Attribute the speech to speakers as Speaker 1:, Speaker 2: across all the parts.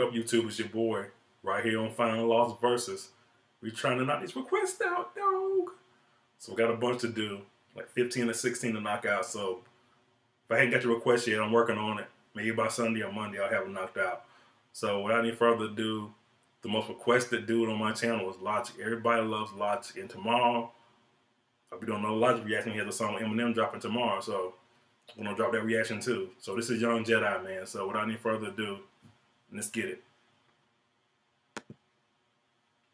Speaker 1: What up, YouTube? It's your boy right here on Finding Lost Verses. We trying to knock these requests out, dog. So we got a bunch to do, like 15 to 16 to knock out. So if I hadn't got your request yet, I'm working on it. Maybe by Sunday or Monday, I'll have them knocked out. So without any further ado, the most requested dude on my channel is Logic. Everybody loves Logic. And tomorrow, if you don't know Logic reaction, he has a song with Eminem dropping tomorrow. So we're gonna drop that reaction too. So this is Young Jedi, man. So without any further ado, let's get it.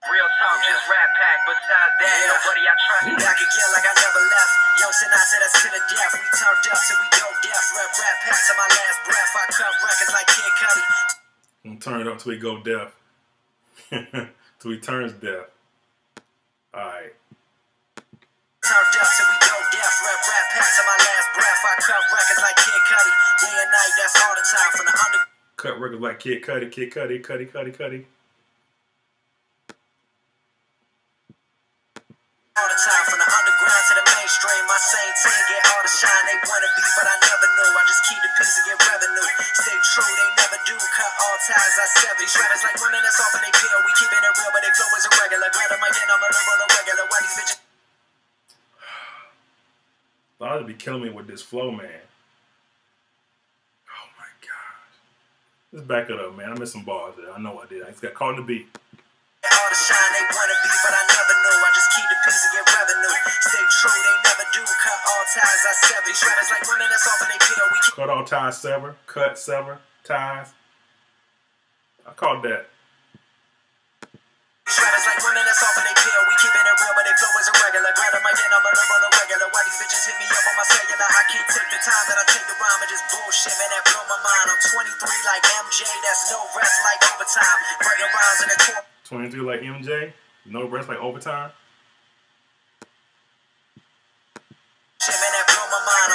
Speaker 2: Real talk, just RattPack. Besides that, nobody I trust.
Speaker 3: We back again like I never left. Yo, said I said us to the death. We turned up till we go deaf. Rap RattPack to my last breath. I cut records like Kid Cudi.
Speaker 1: And turn it up till we go deaf. till he turns deaf. Alright.
Speaker 3: Turned up till we go deaf. Rap RattPack to my last breath. I cut records like Kid Cudi. Day and night, that's all the time. From the.
Speaker 1: Cut records like Kid Cudi, Kid Cudi, Cudi, Cudi, Cudi.
Speaker 3: All the time, from the underground to the mainstream, my same team get all the shine they wanna be, but I never knew. I just keep the peace and get revenue. Stay true, they never do. Cut all ties, I sever. These rappers like women that's off and they pill. We keeping it real, but they flow is irregular. Grab a mic and I'm murder on the regular. Why these bitches?
Speaker 1: Logic be killing me with this flow, man. Oh my gosh. Let's back it up, man. I missed some bars there. I know I did. I just got caught in the beat.
Speaker 3: All the shine they wanna be, but I never knew. I just keep the peace and get revenue. Stay true, they never do. Cut all ties, I sever. These rappers like women that's off and they pill. We
Speaker 1: Cut all ties, sever. Cut, sever, ties. I called that.
Speaker 3: Rappers like women that's off and they pill. We keeping it real, but they flow is irregular. Grab a mic and I'm murder on the regular. Why these bitches hit me up on my cellular? I can't take the time that I take to rhyme and just bullshit, man. That blow my mind. I'm 23 like MJ. That's no rest like overtime. Breaking rhymes in the tour.
Speaker 1: 23 like MJ. No rest like overtime.
Speaker 3: Shit, man, that blow my mind.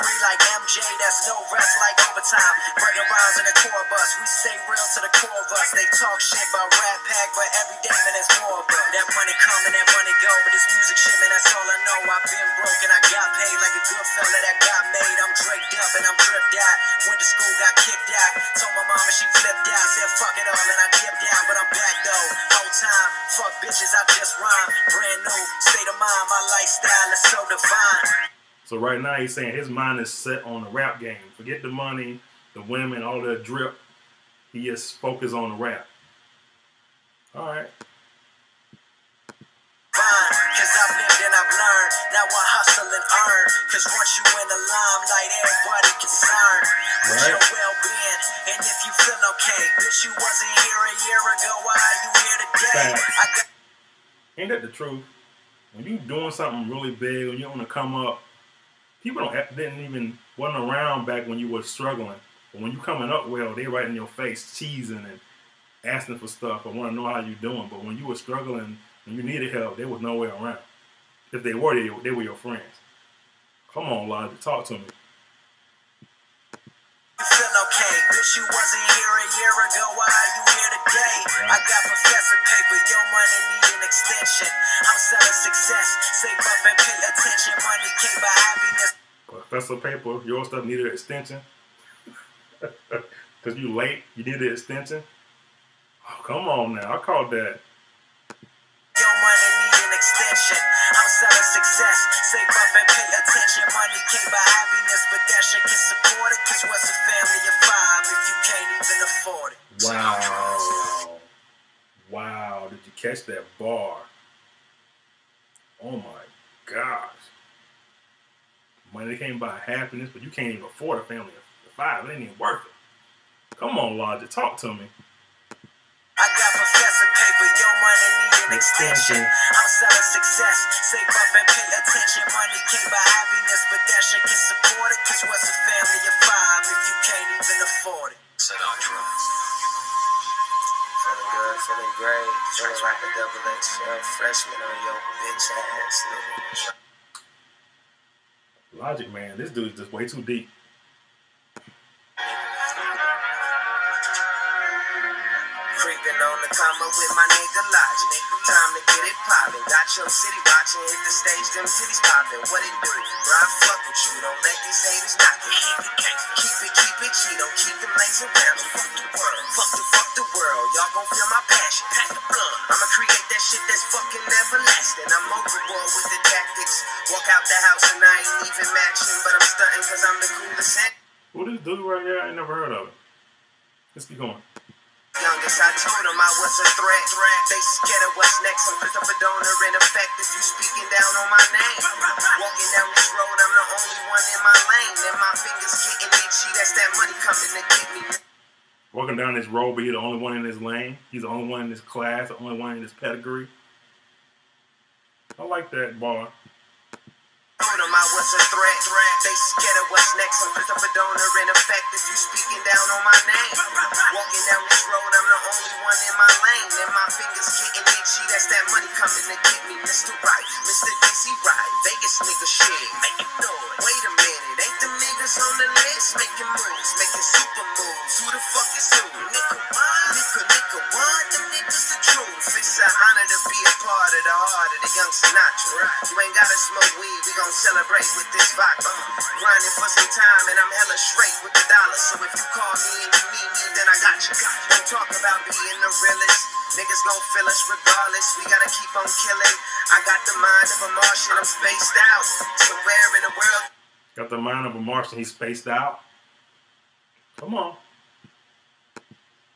Speaker 3: I'm 23 like MJ. That's no rest like overtime. Breaking rhymes in the tour bus. We stay real to the core of us. They talk shit about RattPack, but every day, man, there's more of us. That money come and that money go. But this music shit, man, that's all I know. I've been broke and I got paid like a good fella that got made. I'm draped up and I'm dripped out. Went to school, got kicked out. Told my mama she flipped out. Said fuck it all and I dipped out. But I'm back though. Whole time. Fuck bitches, I just rhyme. Brand new state of mind. My lifestyle is so divine.
Speaker 1: So right now he's saying his mind is set on the rap game. Forget the money, the women, all that drip. He just focus on the rap. All right.
Speaker 3: Fine, cause I've lived and I've learned. Now I hustle and earn. Cause once you in the limelight, everybody concerned with
Speaker 1: Right.
Speaker 3: your well being. And if you feel okay, bitch, you wasn't here a year ago. Why are you here today?
Speaker 1: Facts.
Speaker 3: I got
Speaker 1: Ain't that the truth? When you doing something really big, when you want to come up, people don't have- didn't even wasn't around back when you were struggling. But when you coming up well, they right in your face, teasing and asking for stuff. I want to know how you doing. But when you were struggling and you needed help, they was nowhere around. If they were, they, they were your friends. Come on, Logic, talk to me.
Speaker 3: Okay, bitch, you wasn't here a year ago. Why are you here today? I got professor paper, your money need an extension. I'm selling success, save up and pay attention. Money came by happiness.
Speaker 1: Professor Paper, your stuff needed an extension. Because you late, you needed an extension. Oh, come on now. I called that.
Speaker 3: Selling success. Save up and pay attention. Money came by happiness, but that shit can support it. Cause what's a family of five if you can't even afford it?
Speaker 1: Wow. Wow. Did you catch that bar? Oh my gosh. Money came by happiness, but you can't even afford a family of five. It ain't even worth it. Come on, Logic. Talk to me.
Speaker 3: An extension. I'm selling success. Save up and pay attention. Money came by happiness, but that shit can support it. Cause what's a family of five if you can't even afford it?
Speaker 4: Feeling good, feeling great, feeling like a double XL freshman on your bitch ass.
Speaker 1: Logic, man. This dude's just way too deep.
Speaker 4: It poppin'. Got your city watching, hit the stage, them titties poppin'. What it do? Bro, I fuck with you, don't let these haters knock it. Keep it keep it, keep it G, don't keep them lanes around. Fuck the world, fuck the, fuck the world. Y'all gon' feel my passion, pack the blood. I'ma create that shit that's fucking everlasting. I'm overboard with the tactics. Walk out the house and I ain't even matching, but I'm stunting cause I'm the coolest. And
Speaker 1: Who this dude right here? I ain't never heard of it. Let's keep going.
Speaker 4: I told them I was a threat. They scared of what's next. I'm Christopher Dorner in effect if you speaking down on my name. Walking down this road, I'm the only one in my lane. And my fingers getting itchy. That's that money coming to get me.
Speaker 1: Walking down this road, but you're the only one in his lane. He's the only one in his class, the only one in his pedigree. I like that bar.
Speaker 4: Threat. They scared of what's next. I'm Christopher Dorner in effect if you speaking down on my name. Walking down this road, I'm the only one in my lane. And my fingers getting itchy. That's that money coming to get me. Mr. Right, Mr. Dizzy Wright. Vegas nigga shit. Make it noise. Wait a minute. Ain't the niggas on the list making moves? Making super moves. Who the fuck is? Nigga? Nigga, gon' celebrate with this vodka. Uh, grinding for some time and I'm hella straight with the dollar. So if you call me and you need me, then I got you. Don't talk about being the realest. Niggas gon' feel us regardless. We gotta keep on killing. I got the mind of a Martian. I'm spaced out. Somewhere in the world.
Speaker 1: Got the mind of a Martian. He's spaced out. Come on.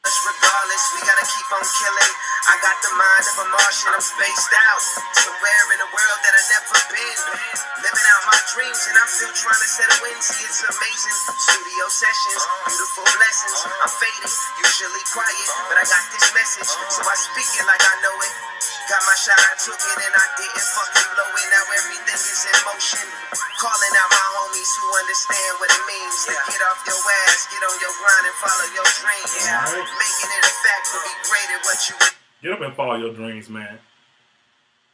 Speaker 4: Regardless, we gotta on killing. I got the mind of a Martian, I'm spaced out. Somewhere in a world that I've never been. Living out my dreams, and I'm still trying to settle in. See, it's amazing. Studio sessions, beautiful blessings. I'm faded, usually quiet, but I got this message, so I speak it like I know it. Got my shot, I took it, and I didn't fucking blow it. Now everything is in motion. Calling out who understand what it means to get off your ass, get on your grind, and follow your dreams.
Speaker 1: Alright.
Speaker 4: Making it a fact to be great at what you
Speaker 1: Get up and follow your dreams, man.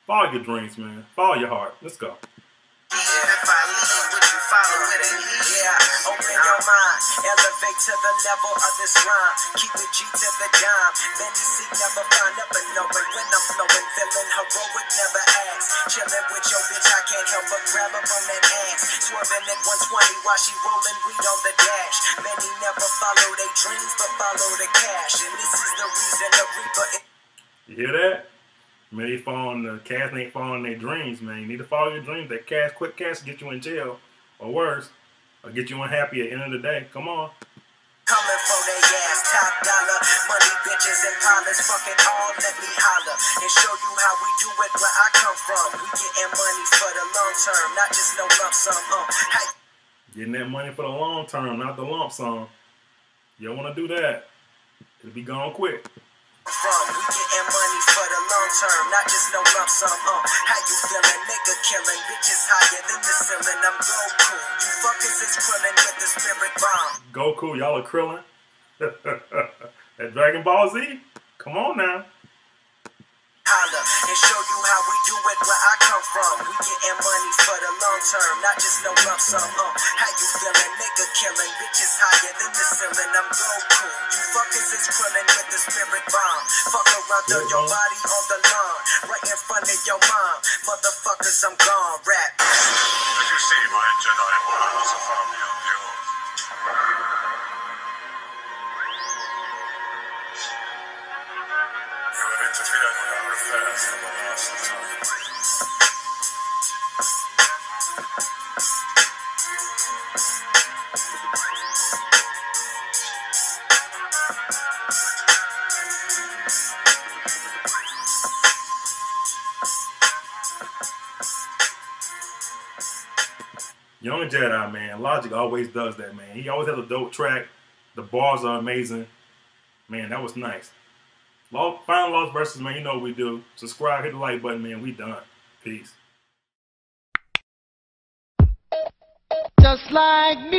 Speaker 1: Follow your dreams, man. Follow your heart. Let's go.
Speaker 4: If I lead, would you follow it and lead?
Speaker 3: Yeah, open your mind, elevate to the level of this rhyme. Keep it G to the dime. Many never find up and knowing when I'm flowing, feeling heroic, never ask. Chilling with your can't help but grab her on that ass. Swerving at 120 while she rolling weed on the dash. Many never follow their dreams, but follow the cash. And this is the reason the reaper.
Speaker 1: You hear that? Many falling, the cats ain't following their dreams, man. You need to follow your dreams. That cash, quick cash, get you in jail, or worse, or get you unhappy at the end of the day. Come on.
Speaker 3: Bitches, and pilots, fucking all, let me holler. And show you how we do it where I come from. We getting money for the long term, not just no lump sum. Uh,
Speaker 1: Getting that money for the long term, not the lump sum. You don't want to do that. It'll be gone quick.
Speaker 3: from? We getting money for the long term, not just no lump sum. Uh, how you feeling? Nigga killing, bitches higher than the ceiling. I'm Goku. You fuckers is krillin with the spirit bomb.
Speaker 1: Goku, y'all are Krillin. that Dragon Ball Z? Come on now.
Speaker 3: and show you how we do it where I come from. We getting money for the long term, not just no lump sum. Uh, how you feeling? Nigga killing, bitches higher than the ceiling. I'm Goku. You fuckers is krillin with the spirit bomb. Fuck around, throw your body on the lawn, right in front of your mom. Motherfuckers, I'm gone. Rap.
Speaker 5: You see, my Jedi order was a family of yours. You
Speaker 1: Young Jedi, man. Logic always does that, man. He always has a dope track. The bars are amazing. Man, that was nice. Law, Finding Lost Verses, man, you know what we do. Subscribe, hit the like button, man. We done. Peace.
Speaker 6: just like me.